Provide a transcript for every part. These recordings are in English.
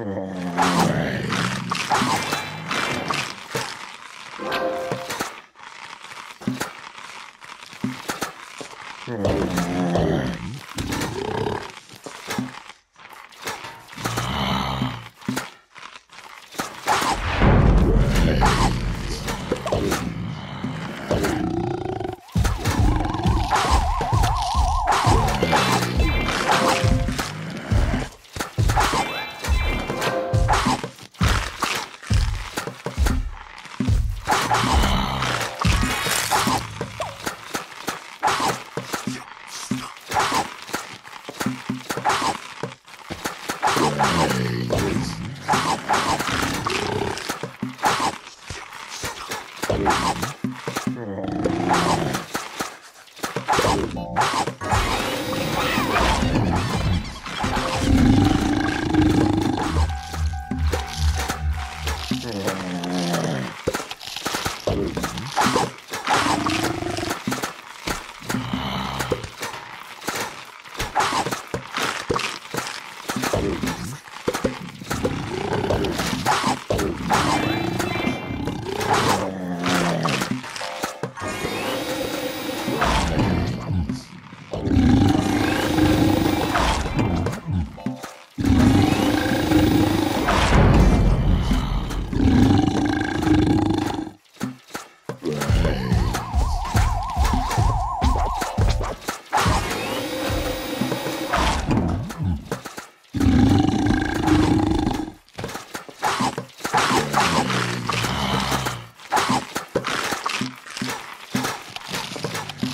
Oh. Brains.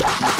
Ha ha!